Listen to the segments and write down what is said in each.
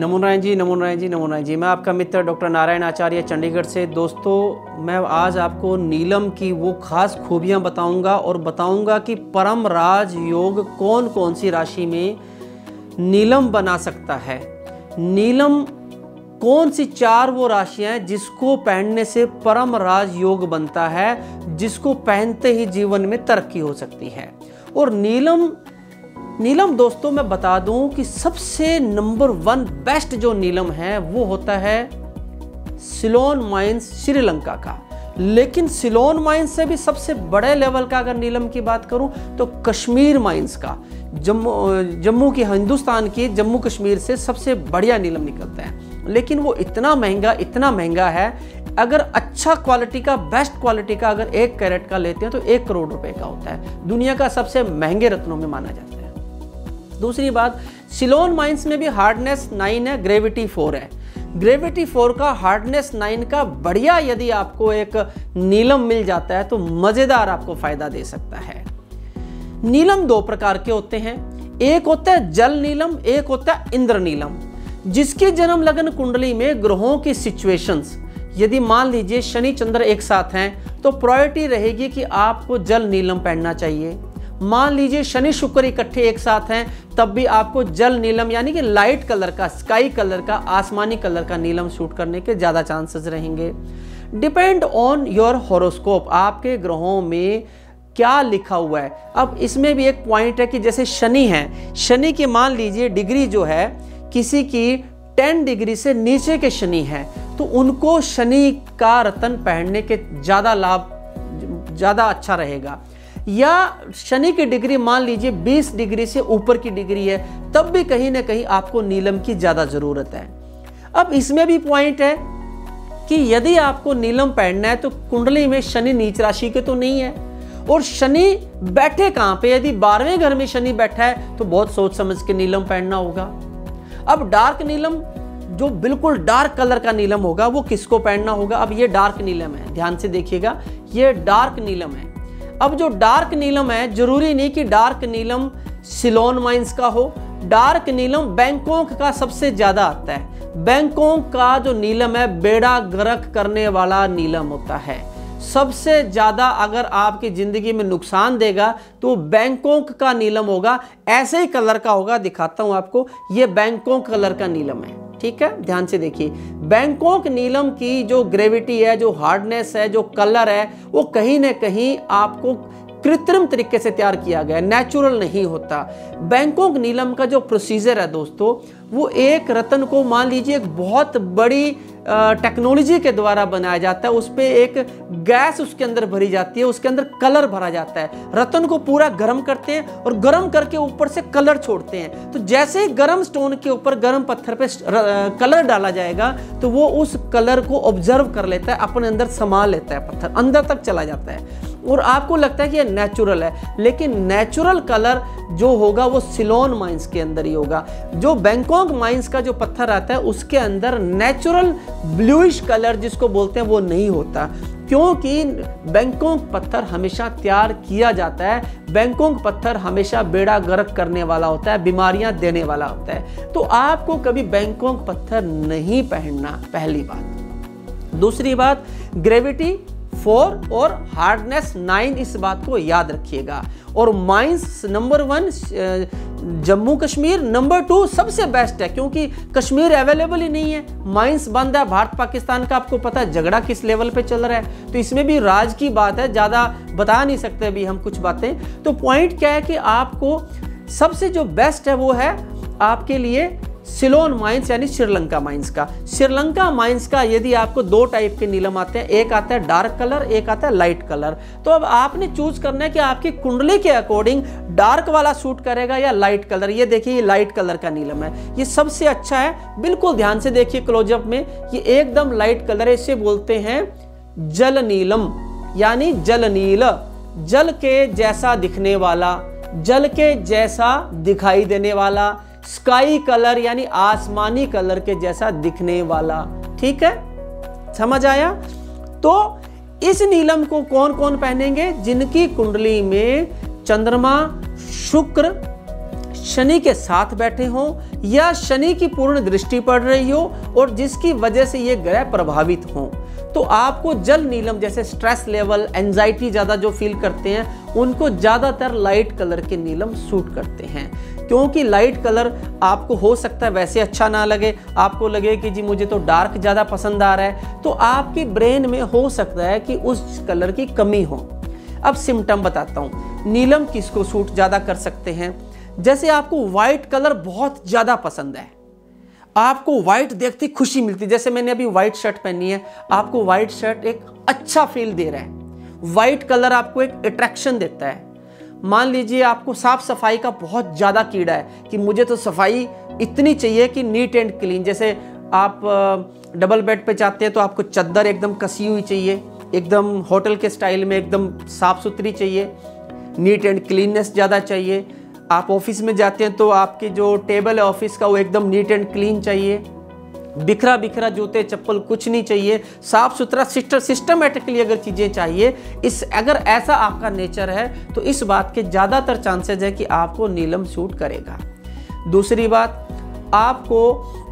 नमो नारायण जी नमो नारायण जी नमो नारायण जी। मैं आपका मित्र डॉक्टर नारायण आचार्य चंडीगढ़ से। दोस्तों, मैं आज आपको नीलम की वो खास खूबियाँ बताऊँगा और बताऊँगा कि परम राज योग कौन कौन सी राशि में नीलम बना सकता है। नीलम कौन सी चार वो राशियाँ हैं जिसको पहनने से परम राज योग बनता है, जिसको पहनते ही जीवन में तरक्की हो सकती है। और नीलम नीलम, दोस्तों, मैं बता दूँ कि सबसे नंबर वन बेस्ट जो नीलम है, वो होता है सिलोन माइंस श्रीलंका का। लेकिन सिलोन माइंस से भी सबसे बड़े लेवल का अगर नीलम की बात करूँ तो कश्मीर माइंस का। जम्मू जम्मू की, हिंदुस्तान की, जम्मू कश्मीर से सबसे बढ़िया नीलम निकलता है। लेकिन वो इतना महँगा इतना महँगा है, अगर अच्छा क्वालिटी का, बेस्ट क्वालिटी का अगर एक कैरेट का लेते हैं तो एक करोड़ रुपए का होता है। दुनिया का सबसे महँगे रत्नों में माना जाता है। दूसरी बात, सिलोन माइंस में भी हार्डनेस नाइन है, ग्रेविटी फोर है। ग्रेविटी फोर का हार्डनेस नाइन का बढ़िया यदि आपको एक नीलम मिल जाता है तो मज़ेदार आपको फ़ायदा दे सकता है। नीलम दो प्रकार के होते हैं। एक होता है जल नीलम, एक होता है इंद्र नीलम। जिसके जन्म लगन कुंडली में ग्रहों की सिचुएशंस यदि मान लीजिए शनि चंद्र एक साथ हैं तो प्रायोरिटी रहेगी कि आपको जल नीलम पहनना चाहिए। मान लीजिए शनि शुक्र इकट्ठे एक साथ हैं, तब भी आपको जल नीलम, यानी कि लाइट कलर का स्काई कलर का, आसमानी कलर का नीलम शूट करने के ज़्यादा चांसेस रहेंगे। डिपेंड ऑन योर हॉरोस्कोप आपके ग्रहों में क्या लिखा हुआ है। अब इसमें भी एक पॉइंट है कि जैसे शनि है, शनि की मान लीजिए डिग्री जो है, किसी की 10 डिग्री से नीचे के शनि है तो उनको शनि का रतन पहनने के ज़्यादा लाभ, ज़्यादा अच्छा रहेगा। या शनि की डिग्री मान लीजिए 20 डिग्री से ऊपर की डिग्री है, तब भी कहीं ना कहीं आपको नीलम की ज़्यादा ज़रूरत है। अब इसमें भी पॉइंट है कि यदि आपको नीलम पहनना है तो कुंडली में शनि नीच राशि के तो नहीं है। और शनि बैठे कहाँ पे? यदि बारहवें घर में शनि बैठा है तो बहुत सोच समझ के नीलम पहनना होगा। अब डार्क नीलम, जो बिल्कुल डार्क कलर का नीलम होगा, वो किसको पहनना होगा? अब ये डार्क नीलम है। ध्यान से देखिएगा, ये डार्क नीलम है। अब जो डार्क नीलम है, ज़रूरी नहीं कि डार्क नीलम सिलोन माइंस का हो। डार्क नीलम बैंकॉक का सबसे ज़्यादा आता है। बैंकॉक का जो नीलम है, बेड़ा गर्क करने वाला नीलम होता है। सबसे ज़्यादा अगर आपकी ज़िंदगी में नुकसान देगा तो बैंकॉक का नीलम होगा। ऐसे ही कलर का होगा, दिखाता हूँ आपको। ये बैंकॉक कलर का नीलम है। ठीक है? ध्यान से देखिए। बैंकॉक नीलम की जो ग्रेविटी है, जो हार्डनेस है, जो कलर है, वो कहीं ना कहीं आपको कृत्रिम तरीके से तैयार किया गया नेचुरल नहीं होता। बैंकॉक नीलम का जो प्रोसीजर है दोस्तों, वो एक रतन को मान लीजिए एक बहुत बड़ी टेक्नोलॉजी के द्वारा बनाया जाता है, उस पर एक गैस उसके अंदर भरी जाती है, उसके अंदर कलर भरा जाता है। रतन को पूरा गर्म करते हैं और गर्म करके ऊपर से कलर छोड़ते हैं। तो जैसे ही गर्म स्टोन के ऊपर गर्म पत्थर पे कलर डाला जाएगा तो वो उस कलर को ऑब्ज़र्व कर लेता है, अपने अंदर समा लेता है पत्थर, अंदर तक चला जाता है। और आपको लगता है कि ये नेचुरल है, लेकिन नेचुरल कलर जो होगा वो सिलोन माइंस के अंदर ही होगा। जो बैंकॉक माइंस का जो पत्थर आता है, उसके अंदर नेचुरल ब्लूइश कलर जिसको बोलते हैं, वो नहीं होता। क्योंकि बैंकॉक पत्थर हमेशा तैयार किया जाता है। बैंकॉक पत्थर हमेशा बेड़ा गर्क करने वाला होता है, बीमारियाँ देने वाला होता है। तो आपको कभी बैंकॉक पत्थर नहीं पहनना, पहली बात। दूसरी बात ग्रेविटी फोर और हार्डनेस नाइन इस बात को याद रखिएगा। और mines number one Jammu Kashmir number two सबसे बेस्ट है, क्योंकि कश्मीर अवेलेबल ही नहीं है। माइंस बंद है, भारत पाकिस्तान का आपको पता है झगड़ा किस लेवल पे चल रहा है। तो इसमें भी राज की बात है, ज़्यादा बता नहीं सकते अभी हम कुछ बातें। तो पॉइंट क्या है कि आपको सबसे जो बेस्ट है वो है आपके लिए सिलोन माइंस यानी श्रीलंका माइंस का। श्रीलंका माइंस का यदि आपको दो टाइप के नीलम आते हैं, एक आता है डार्क कलर, एक आता है लाइट कलर। तो अब आपने चूज़ करना है कि आपकी कुंडली के अकॉर्डिंग डार्क वाला सूट करेगा या लाइट कलर। ये देखिए, ये लाइट कलर का नीलम है। ये सबसे अच्छा है, बिल्कुल ध्यान से देखिए क्लोजअप में, ये एकदम लाइट कलर है, इसे बोलते हैं जल नीलम, यानी जल नील। जल के जैसा दिखने वाला, जल के जैसा दिखाई देने वाला स्काई कलर यानी आसमानी कलर के जैसा दिखने वाला, ठीक है? समझ आया? तो इस नीलम को कौन कौन पहनेंगे? जिनकी कुंडली में चंद्रमा, शुक्र, शनि के साथ बैठे हों या शनि की पूर्ण दृष्टि पड़ रही हो और जिसकी वजह से ये ग्रह प्रभावित हों। तो आपको जल नीलम जैसे स्ट्रेस लेवल एंजाइटी ज़्यादा जो फील करते हैं, उनको ज़्यादातर लाइट कलर के नीलम सूट करते हैं। क्योंकि लाइट कलर आपको हो सकता है वैसे अच्छा ना लगे, आपको लगे कि जी मुझे तो डार्क ज़्यादा पसंद आ रहा है तो आपकी ब्रेन में हो सकता है कि उस कलर की कमी हो। अब सिम्टम बताता हूँ। नीलम किसको सूट ज़्यादा कर सकते हैं? जैसे आपको व्हाइट कलर बहुत ज़्यादा पसंद है। आपको व्हाइट देखते खुशी मिलती जैसे मैंने अभी व्हाइट शर्ट पहनी है, आपको व्हाइट शर्ट एक अच्छा फील दे रहा है। व्हाइट कलर आपको एक अट्रैक्शन देता है। मान लीजिए आपको साफ़ सफ़ाई का बहुत ज़्यादा कीड़ा है कि मुझे तो सफ़ाई इतनी चाहिए कि नीट एंड क्लीन जैसे आप डबल बेड पे जाते हैं तो आपको चद्दर एकदम कसी हुई चाहिए, एकदम होटल के स्टाइल में एकदम साफ़ सुथरी चाहिए नीट एंड क्लीननेस ज़्यादा चाहिए। आप ऑफ़िस में जाते हैं तो आपके जो टेबल है ऑफ़िस का वो एकदम नीट एंड क्लीन चाहिए। बिखरा बिखरा जूते, चप्पल कुछ नहीं चाहिए। साफ़ सुथरा सिस्टर सिस्टमेटिकली अगर चीज़ें चाहिए, इस अगर ऐसा आपका नेचर है तो इस बात के ज़्यादातर चांसेज है कि आपको नीलम सूट करेगा। दूसरी बात, आपको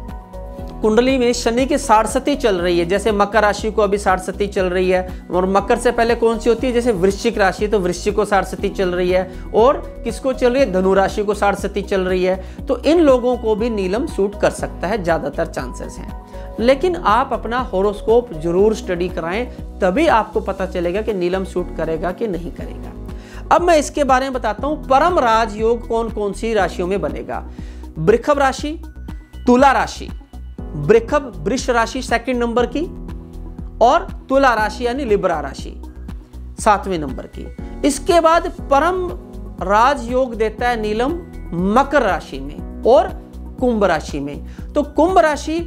कुंडली में शनि की सारसती चल रही है। जैसे मकर राशि को अभी सारसती चल रही है और मकर से पहले कौन सी होती है? जैसे वृश्चिक राशि तो वृश्चिक को सारसती चल रही है। और किसको चल रही है? धनु राशि को सारसती चल रही है। तो इन लोगों को भी नीलम सूट कर सकता है, ज़्यादातर चांसेस हैं। लेकिन आप अपना होरोस्कोप ज़रूर स्टडी कराएँ, तभी आपको पता चलेगा कि नीलम सूट करेगा कि नहीं करेगा। अब मैं इसके बारे में बताता हूँ, परम राजयोग कौन कौन सी राशियों में बनेगा? वृखभ राशि, तुला राशि। वृखभ वृक्ष राशि सेकंड नंबर की और तुला राशि यानी लिब्रा राशि सातवें नंबर की। इसके बाद परम राजयोग देता है नीलम मकर राशि में और कुंभ राशि में। तो कुंभ राशि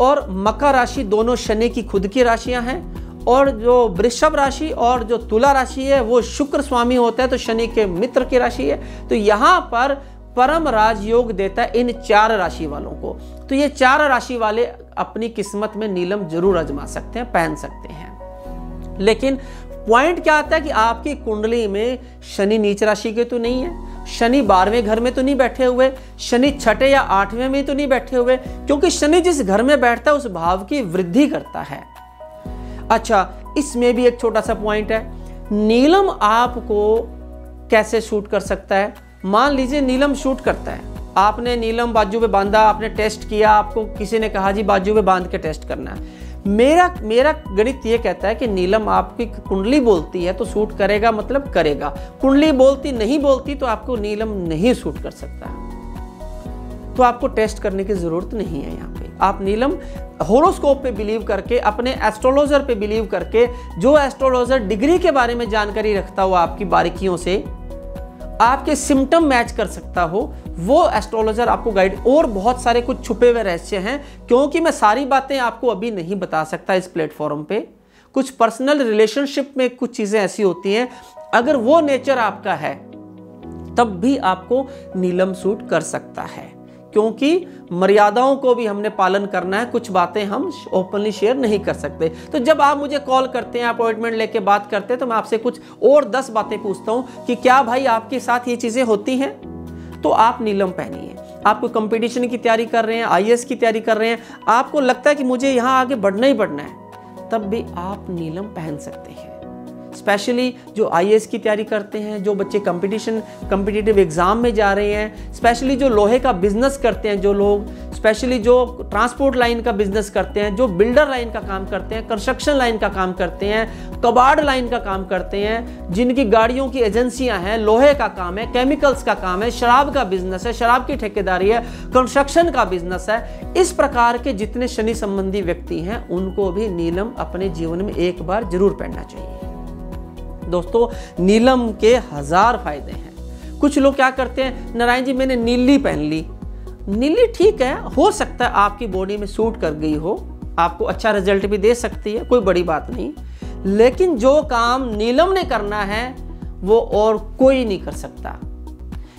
और मकर राशि दोनों शनि की खुद की राशियाँ हैं और जो वृषभ राशि और जो तुला राशि है, वो शुक्र स्वामी होता है तो शनि के मित्र की राशि है। तो यहाँ पर परम राजयोग देता है इन चार राशि वालों को। तो ये चार राशि वाले अपनी किस्मत में नीलम ज़रूर आजमा सकते हैं, पहन सकते हैं। लेकिन पॉइंट क्या आता है कि आपकी कुंडली में शनि नीच राशि के तो नहीं है, शनि बारहवें घर में तो नहीं बैठे हुए, शनि छठे या आठवें में तो नहीं बैठे हुए, क्योंकि शनि जिस घर में बैठता है, उस भाव की वृद्धि करता है। अच्छा इसमें भी एक छोटा सा पॉइंट है। नीलम आपको कैसे शूट कर सकता है? मान लीजिए नीलम शूट करता है। आपने नीलम बाजू पे बांधा, आपने टेस्ट किया, आपको किसी ने कहा, जी, बाजू पे बाँध के टेस्ट करना है। मेरा मेरा गणित ये कहता है कि नीलम आपकी कुंडली बोलती है तो सूट करेगा मतलब करेगा। कुंडली बोलती, नहीं बोलती तो आपको नीलम नहीं सूट कर सकता तो आपको टेस्ट करने की ज़रूरत नहीं है यहाँ पे। आप नीलम होरोस्कोप पे बिलीव करके, अपने एस्ट्रोलॉजर पे बिलीव करके, जो एस्ट्रोलॉजर डिग्री के बारे में जानकारी रखता हो आपकी बारीकियों से आपके सिम्टम मैच कर सकता हो। वो एस्ट्रोलॉजर आपको गाइड और बहुत सारे कुछ छुपे हुए रहस्य हैं, क्योंकि मैं सारी बातें आपको अभी नहीं बता सकता इस प्लेटफॉर्म पे। कुछ पर्सनल रिलेशनशिप में कुछ चीज़ें ऐसी होती हैं, अगर वो नेचर आपका है, तब भी आपको नीलम सूट कर सकता है। क्योंकि मर्यादाओं को भी हमने पालन करना है, कुछ बातें हम ओपनली शेयर नहीं कर सकते। तो जब आप मुझे कॉल करते हैं अपॉइंटमेंट लेके बात करते हैं तो मैं आपसे कुछ और दस बातें पूछता हूँ कि क्या भाई आपके साथ ये चीज़ें होती हैं? तो आप नीलम पहनिए। आप कोई कंपटीशन की तैयारी कर रहे हैं आई की तैयारी कर रहे हैं, आपको लगता है कि मुझे यहाँ आगे बढ़ना ही बढ़ना है, तब भी आप नीलम पहन सकते हैं। स्पेशली जो आईएएस की तैयारी करते हैं, जो बच्चे कंपटीशन कंपिटिटिव एग्ज़ाम में जा रहे हैं स्पेशली जो लोहे का बिज़नेस करते हैं, जो लोग स्पेशली जो ट्रांसपोर्ट लाइन का बिज़नेस करते हैं, जो बिल्डर लाइन का काम करते हैं कंस्ट्रक्शन लाइन का काम करते हैं, कबाड़ लाइन का काम करते हैं, जिनकी गाड़ियों की एजेंसियाँ हैं, लोहे का काम है केमिकल्स का काम है, शराब का बिज़नेस है, शराब की ठेकेदारी है कंस्ट्रक्शन का बिज़नेस है, इस प्रकार के जितने शनि संबंधी व्यक्ति हैं, उनको भी नीलम अपने जीवन में एक बार ज़रूर पहनना चाहिए। दोस्तों, नीलम के हज़ार फ़ायदे हैं। कुछ लोग क्या करते हैं, नारायण जी, मैंने नीली पहन ली। नीली ठीक है, हो सकता है आपकी बॉडी में सूट कर गई हो, आपको अच्छा रिज़ल्ट भी दे सकती है, कोई बड़ी बात नहीं। लेकिन जो काम नीलम ने करना है, वो और कोई नहीं कर सकता।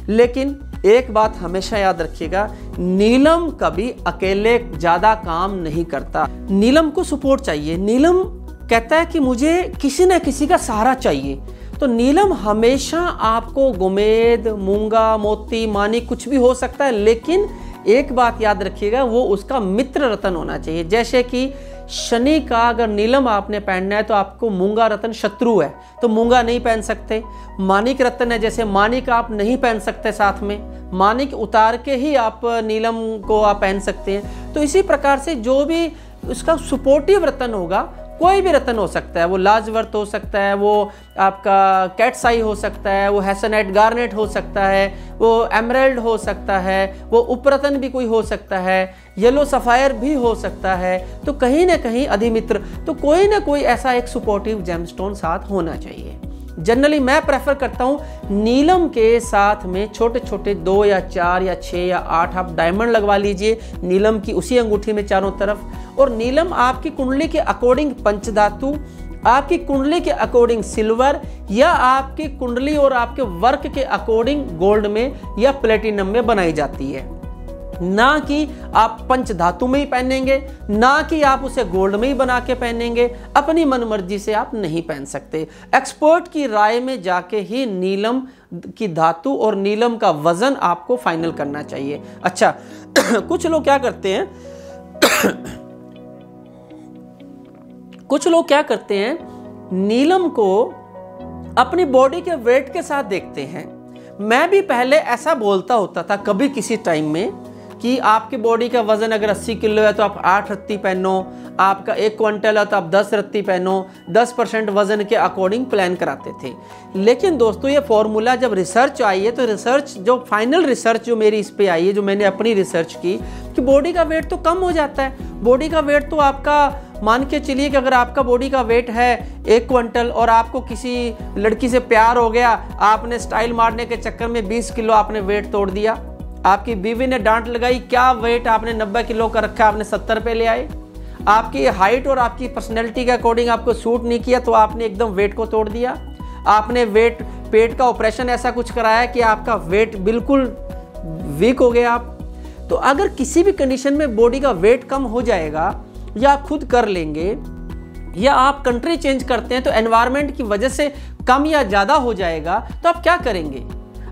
लेकिन एक बात हमेशा याद रखिएगा, नीलम कभी अकेले ज़्यादा काम नहीं करता। नीलम को सपोर्ट चाहिए। नीलम कहता है कि मुझे किसी न किसी का सहारा चाहिए। तो नीलम हमेशा आपको गुमेद, मूँगा, मोती, मानी कुछ भी हो सकता है, लेकिन एक बात याद रखिएगा, वो उसका मित्र रतन होना चाहिए। जैसे कि शनि का अगर नीलम आपने पहनना है तो आपको मूँगा रतन शत्रु है तो मूँगा नहीं पहन सकते। मानिक रतन है, जैसे मानिक आप नहीं पहन सकते साथ में। मानिक उतार के ही आप नीलम को आप पहन सकते हैं। तो इसी प्रकार से जो भी उसका सुपोर्टिव रतन होगा कोई भी रतन हो सकता है, वो लाजवर्त हो सकता है, वो आपका कैटसाई हो सकता है, वो हैसनेट गार्नेट हो सकता है, वो एमरल्ड हो सकता है, वो उपरतन भी कोई हो सकता है, येलो सफ़ायर भी हो सकता है तो कहीं ना कहीं अधिमित्र तो कोई ना कोई ऐसा एक सपोर्टिव जेमस्टोन साथ होना चाहिए। जनरली मैं प्रेफर करता हूँ नीलम के साथ में छोटे छोटे दो या चार या छः या आठ आप डायमंड लगवा लीजिए, नीलम की उसी अंगूठी में चारों तरफ़। और नीलम आपकी कुंडली के अकॉर्डिंग पंचधातु, आपकी कुंडली के अकॉर्डिंग सिल्वर या आपकी कुंडली और आपके वर्क के अकॉर्डिंग गोल्ड में या प्लेटिनम में बनाई जाती है। ना कि आप पंच धातु में ही पहनेंगे, ना कि आप उसे गोल्ड में ही बना के पहनेंगे, अपनी मनमर्जी से आप नहीं पहन सकते। एक्सपर्ट की राय में जाके ही नीलम की धातु और नीलम का वज़न आपको फाइनल करना चाहिए। अच्छा कुछ लोग क्या करते हैं? कुछ लोग क्या करते हैं? नीलम को अपनी बॉडी के वेट के साथ देखते हैं। मैं भी पहले ऐसा बोलता होता था, कभी किसी टाइम में कि आपकी बॉडी का वज़न अगर 80 किलो है तो आप आठ रत्ती पहनो, आपका एक क्विंटल है तो आप 10 रत्ती पहनो 10 परसेंट वज़न के अकॉर्डिंग प्लान कराते थे। लेकिन दोस्तों, ये फॉर्मूला जब रिसर्च आई है तो रिसर्च जो फाइनल रिसर्च जो मेरी इस पर आई है, जो मैंने अपनी रिसर्च की, कि बॉडी का वेट तो कम हो जाता है। बॉडी का वेट तो आपका, मान के चलिए कि अगर आपका बॉडी का वेट है एक क्विंटल और आपको किसी लड़की से प्यार हो गया, आपने स्टाइल मारने के चक्कर में 20 किलो आपने वेट तोड़ दिया। आपकी बीवी ने डांट लगाई, क्या वेट आपने 90 किलो का रखा, आपने 70 पे ले आए? आपकी हाइट और आपकी पर्सनैलिटी के अकॉर्डिंग आपको सूट नहीं किया तो आपने एकदम वेट को तोड़ दिया। आपने वेट पेट का ऑपरेशन ऐसा कुछ कराया कि आपका वेट बिल्कुल वीक हो गया आप। तो अगर किसी भी कंडीशन में बॉडी का वेट कम हो जाएगा, या आप खुद कर लेंगे, या आप कंट्री चेंज करते हैं तो एनवायरमेंट की वजह से कम या ज़्यादा हो जाएगा तो आप क्या करेंगे?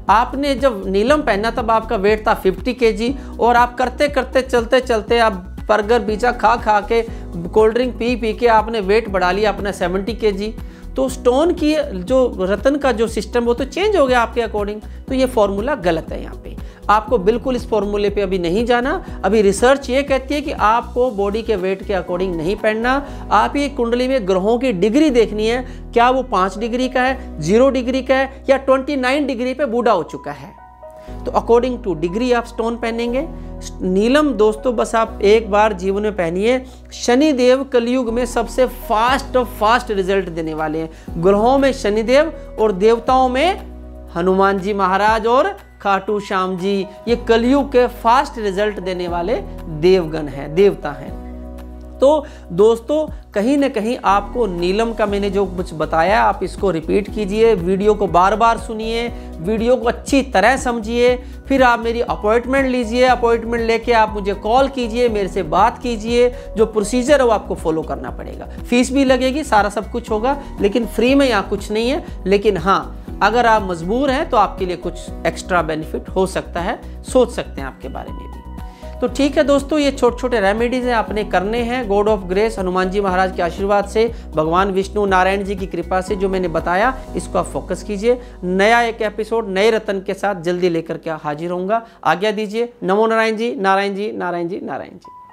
आपने जब नीलम पहना तब आपका वेट था 50 के और आप करते करते, चलते चलते आप बर्गर पिज़्ज़ा खा खा के कोल्ड ड्रिंक पी पी के आपने वेट बढ़ा लिया, अपना 70 के तो स्टोन की जो रतन का जो सिस्टम वो तो चेंज हो गया आपके अकॉर्डिंग तो ये फॉर्मूला गलत है यहाँ पे। आपको बिल्कुल इस फॉर्मूले पे अभी नहीं जाना। अभी रिसर्च ये कहती है कि आपको बॉडी के वेट के अकॉर्डिंग नहीं पहनना आप ये कुंडली में ग्रहों की डिग्री देखनी है। क्या वो पाँच डिग्री का है ज़ीरो डिग्री का है, या ट्वेंटी नाइन डिग्री पे बूढ़ा हो चुका है? तो अकॉर्डिंग टू डिग्री आप स्टोन पहनेंगे। नीलम दोस्तों, बस आप एक बार जीवन में पहनिए। शनिदेव कलयुग में सबसे फास्ट और फास्ट रिज़ल्ट देने वाले हैं। ग्रहों में शनिदेव और देवताओं में हनुमान जी महाराज और खाटू श्याम जी ये कलयुग के फास्ट रिज़ल्ट देने वाले देवगण हैं, देवता हैं। तो दोस्तों, कहीं ना कहीं आपको नीलम का मैंने जो कुछ बताया, आप इसको रिपीट कीजिए, वीडियो को बार बार सुनिए, वीडियो को अच्छी तरह समझिए, फिर आप मेरी अपॉइंटमेंट लीजिए अपॉइंटमेंट लेके आप मुझे कॉल कीजिए, मेरे से बात कीजिए, जो प्रोसीजर है वो आपको फॉलो करना पड़ेगा। फ़ीस भी लगेगी, सारा सब कुछ होगा, लेकिन फ्री में यहाँ कुछ नहीं है, लेकिन हाँ अगर आप मजबूर हैं तो आपके लिए कुछ एक्स्ट्रा बेनिफिट हो सकता है, सोच सकते हैं आपके बारे में भी। तो ठीक है दोस्तों, ये छोटे छोटे रेमेडीज हैं, आपने करने हैं। God of grace Hanuman ji Maharaj के आशीर्वाद से, भगवान विष्णु नारायण जी की कृपा से जो मैंने बताया, इसको आप फोकस कीजिए। नया एक एपिसोड नए रतन के साथ जल्दी लेकर के हाजिर होऊँगा आज्ञा दीजिए, नमो नारायण जी नारायण जी नारायण जी नारायण जी।